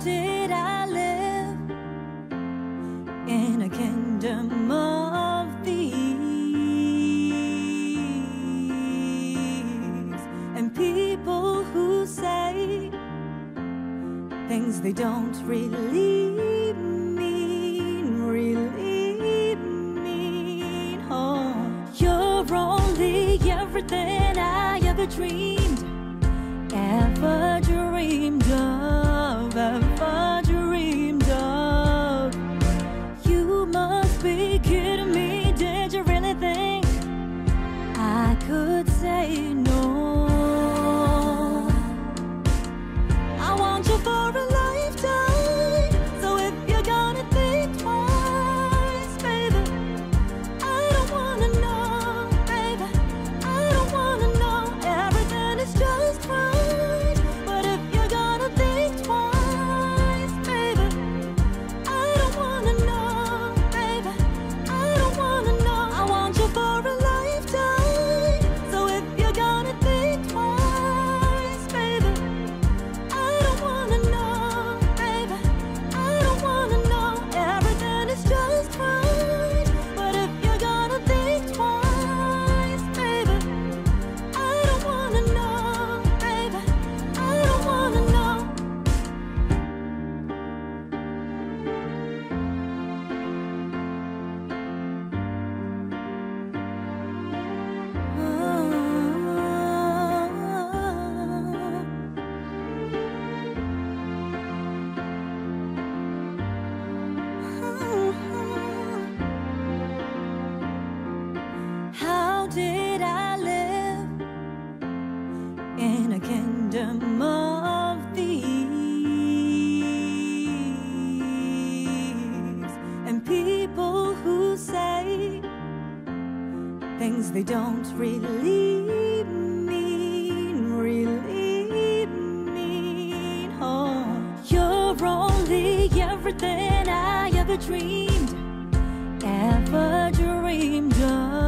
did I live in a kingdom of thieves and people who say things they don't really mean, really mean. Oh, you're only everything I ever dreamed, ever dreamed. in a kingdom of thieves and people who say things they don't really mean, really mean. Oh, you're only everything I ever dreamed, ever dreamed of.